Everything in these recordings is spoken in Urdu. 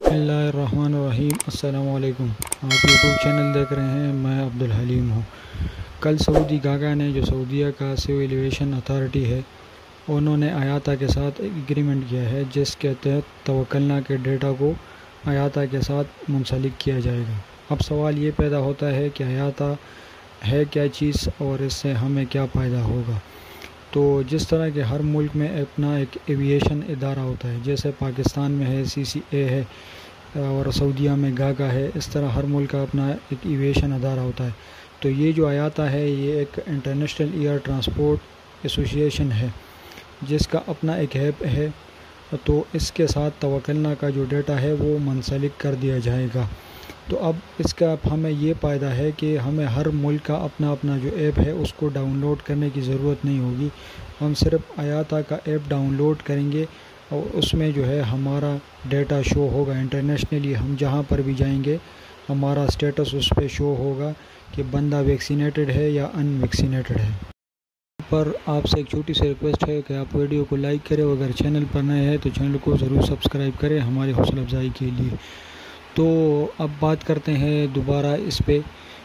اللہ الرحمن الرحیم۔ السلام علیکم۔ آپ یوٹیوب چینل دیکھ رہے ہیں، میں عبدالحلیم ہوں۔ کل سعودی گاگا نے جو سعودیہ کا سیو ایلیویشن اتھارٹی ہے، انہوں نے آیاتا کے ساتھ ایگریمنٹ کیا ہے، جس کے تحت توکلنا کے ڈیٹا کو آیاتا کے ساتھ منسلک کیا جائے گا۔ اب سوال یہ پیدا ہوتا ہے کہ آیاتا ہے کیا چیز اور اس سے ہمیں کیا فائدہ ہوگا۔ تو جس طرح کہ ہر ملک میں اپنا ایک ایویشن ادارہ ہوتا ہے، جیسے پاکستان میں ہے سی سی اے ہے، اور سعودیہ میں گاگا ہے، اس طرح ہر ملک کا اپنا ایک ایویشن ادارہ ہوتا ہے۔ تو یہ جو آیاتا ہے، یہ ایک انٹرنیشنل ایئر ٹرانسپورٹ ایسوسیشن ہے، جس کا اپنا ایک ایپ ہے۔ تو اس کے ساتھ توکلنا کا جو ڈیٹا ہے، وہ منسلک کر دیا جائے گا۔ تو اب اس کا ہمیں یہ فائدہ ہے کہ ہمیں ہر ملک کا اپنا اپنا جو ایپ ہے اس کو ڈاؤن لوڈ کرنے کی ضرورت نہیں ہوگی۔ ہم صرف آیاتا کا ایپ ڈاؤن لوڈ کریں گے اور اس میں جو ہے ہمارا ڈیٹا شو ہوگا۔ انٹرنیشنلی ہم جہاں پر بھی جائیں گے، ہمارا اسٹیٹس اس پہ شو ہوگا کہ بندہ ویکسینیٹڈ ہے یا ان ویکسینیٹڈ ہے پر آپ سے ایک چھوٹی سی ریکویسٹ ہے کہ آپ ویڈیو کو لائک کریں۔ اگر چینل پر نئے ہیں تو چینل کو ضرور سبسکرائب کریں ہماری حوصلہ افزائی کے لیے۔ تو اب بات کرتے ہیں دوبارہ اس پہ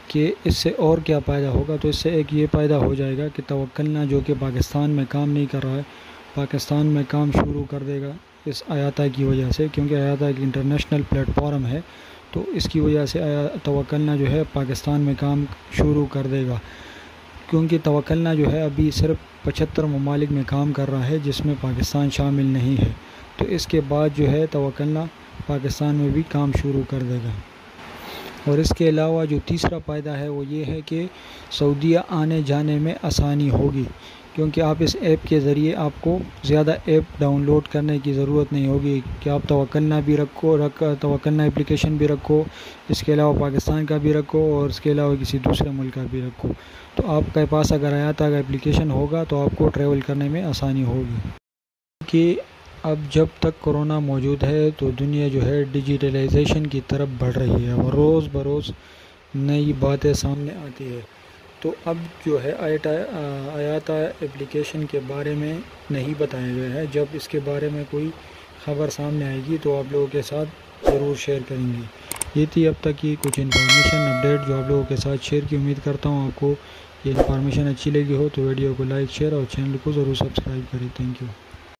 کہ اس سے اور کیا فائدہ ہوگا۔ تو اس سے ایک یہ فائدہ ہو جائے گا کہ توکلنا جو کہ پاکستان میں کام نہیں کر رہا ہے، پاکستان میں کام شروع کر دے گا اس آیاتا کی وجہ سے، کیونکہ آیاتا ایک انٹرنیشنل پلیٹ فارم ہے۔ تو اس کی وجہ سے توکلنا جو ہے پاکستان میں کام شروع کر دے گا۔ کیونکہ توکلنا جو ہے ابھی صرف پچہتر ممالک میں کام کر رہا ہے، جس میں پاکستان شامل نہیں ہے۔ تو اس کے بعد جو ہے توکلنا پاکستان میں بھی کام شروع کر دے گا۔ اور اس کے علاوہ جو تیسرا فائدہ ہے وہ یہ ہے کہ سعودیہ آنے جانے میں آسانی ہوگی، کیونکہ آپ اس ایپ کے ذریعے آپ کو زیادہ ایپ ڈاؤن لوڈ کرنے کی ضرورت نہیں ہوگی۔ کہ آپ توکلنا بھی رکھو، رکھ، توکلنا اپلیکیشن بھی رکھو، اس کے علاوہ پاکستان کا بھی رکھو اور اس کے علاوہ کسی دوسرے ملک کا بھی رکھو۔ تو آپ کے پاس اگر آیا تھا، اگر اپلیکیشن ہوگا تو آپ کو ٹریول کرنے میں آسانی ہوگی۔ کہ اب جب تک کرونا موجود ہے تو دنیا جو ہے ڈیجیٹلائزیشن کی طرف بڑھ رہی ہے اور روز بروز نئی باتیں سامنے آتی ہے۔ تو اب جو ہے آیاتا اپلیکیشن کے بارے میں نہیں بتایا گیا ہے جب اس کے بارے میں کوئی خبر سامنے آئے گی تو آپ لوگوں کے ساتھ ضرور شیئر کریں گے۔ یہ تھی اب تک کی کچھ انفارمیشن اپڈیٹ جو آپ لوگوں کے ساتھ شیئر کی امید کرتا ہوں آپ کو یہ انفارمیشن اچھی لگی ہو تو ویڈیو کو لائک شیئر اور چینل کو ضرور سبسکرائب کریں۔ Thank you